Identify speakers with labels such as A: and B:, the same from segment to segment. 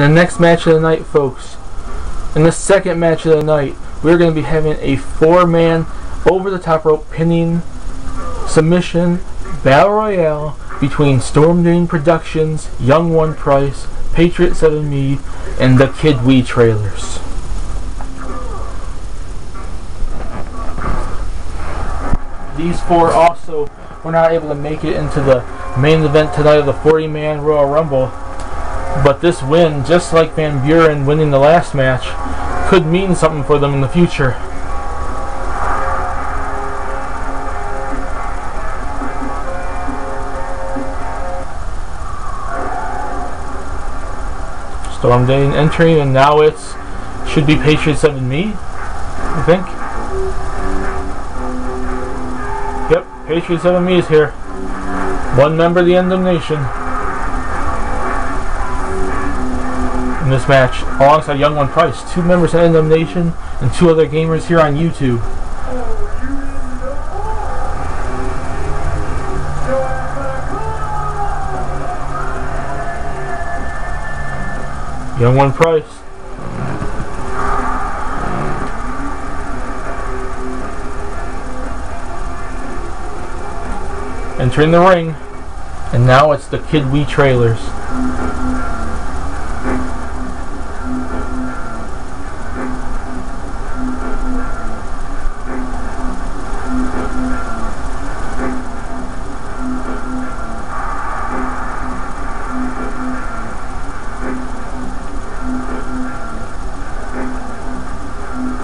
A: In the next match of the night, folks, in the second match of the night, we're going to be having a four-man over-the-top rope pinning submission battle royale between Storm Dain Productions, Young One Price, Patriot 7 Me, and the Kid Wii trailers. These four also were not able to make it into the main event tonight of the 40-man Royal Rumble. But this win, just like Van Buren winning the last match, could mean something for them in the future. Storm Dain entering, and now it's should be Patriot 7 Me, I think. Yep, Patriot 7 Me is here. One member of the End of Nation. In this match, alongside Young One Price, two members of of Nation, and two other gamers here on YouTube. Young One Price. Entering the ring. And now it's the Kid Wii trailers.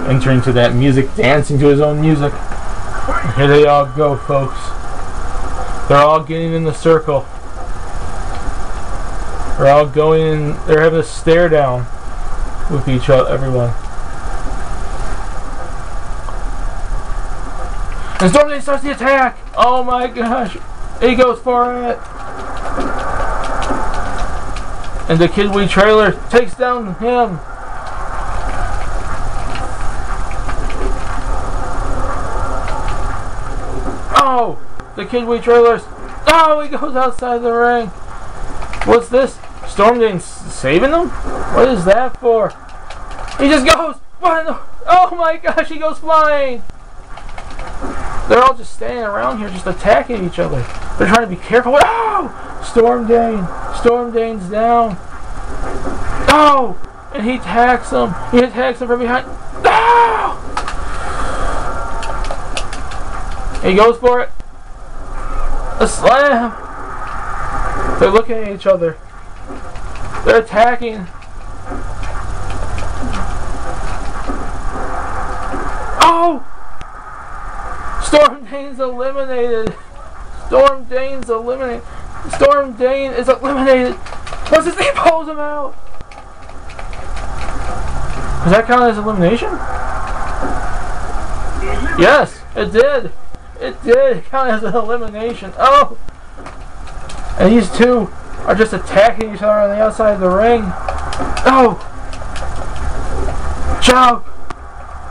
A: Entering to that music, dancing to his own music. Here they all go, folks. They're all getting in the circle. They're all going in, they're having a stare down with each other, everyone. And Storm starts the attack! Oh my gosh! He goes for it! And the Kid Wii trailer takes down him! Oh! The Kid Wii trailers. Oh, he goes outside the ring. What's this? Storm Dain saving them? What is that for? He just goes. Oh my gosh, he goes flying. They're all just standing around here, just attacking each other. They're trying to be careful. Oh! Storm Dain. Storm Dain's down. Oh! And he attacks him. He attacks him from behind. Oh! He goes for it. A slam! They're looking at each other. They're attacking. Oh! Storm Dain's eliminated. Storm Dain's eliminated. Storm Dain is eliminated. What's his name? Pulls him out. Does that count as elimination? Yes, it did. It did count as an elimination. Oh! And these two are just attacking each other on the outside of the ring. Oh! Chop!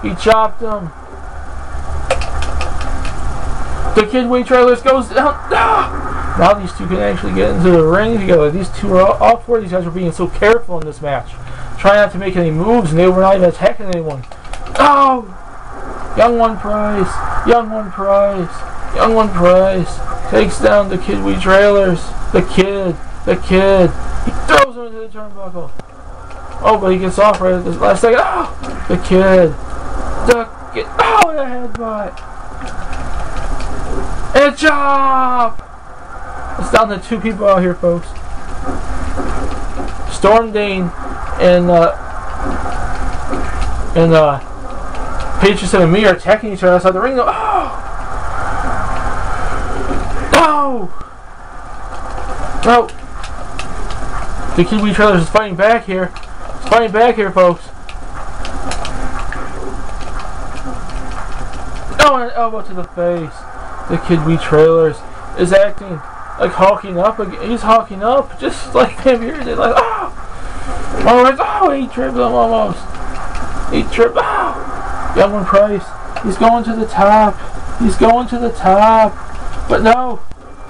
A: He chopped him. The Kid Wii trailers goes down. Ah! Now these two can actually get into the ring together. These two are all, all four of these guys are being so careful in this match. Trying not to make any moves and they were not even attacking anyone. Oh! Young One Price, Young One Price, Young One Price takes down the Kid Wii trailers. The kid, the kid. He throws him into the turnbuckle. Oh, but he gets off right at the last second. Oh, the kid, the kid. Oh, the headbutt. A chop. It's down to two people out here, folks. Storm Dain and uh, and uh. Patriots and me are attacking each other outside the ring. Oh! No! No! The Kid Wii Trailers is fighting back here. Fighting back here, folks. Oh, an elbow to the face. The Kid Wii Trailers is acting like hawking up. He's hawking up, just like Van Buren did. Like, oh! Oh, oh, he tripped him almost. He tripped. Oh! Young Price. He's going to the top. He's going to the top. But no.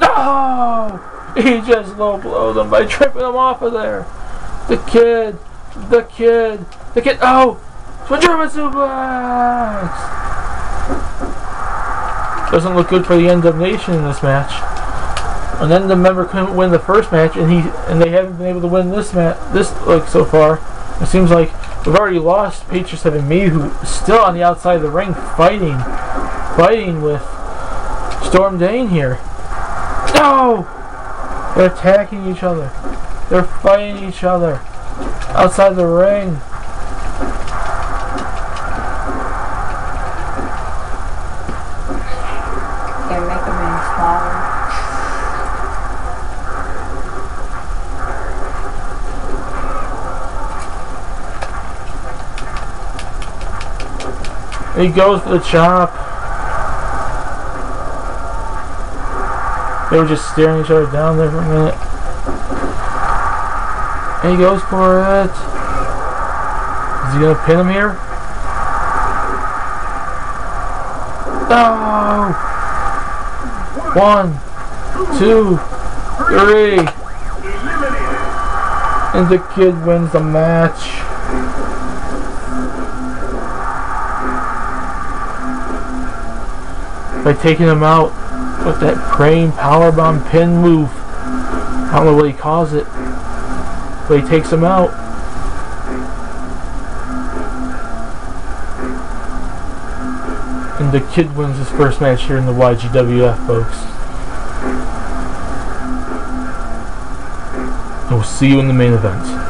A: No! He just low blowed him by tripping him off of there. The kid. The kid. The kid. Oh! Twin German suplex! Doesn't look good for the end of Nation in this match. And then the member couldn't win the first match, and he and they haven't been able to win this match. This like so far, it seems like we've already lost Patriots having me, who still on the outside of the ring fighting, fighting with Storm Dain here. No! They're attacking each other. They're fighting each other outside the ring.
B: Yeah, make them in smaller.
A: He goes for the chop. They were just staring each other down there for a minute. And he goes for it. Is he gonna pin him here? No! One, two, three. And the kid wins the match. By taking him out with that praying powerbomb pin move. I don't know what he calls it, but he takes him out. And the kid wins his first match here in the YGWF, folks. And we'll see you in the main event.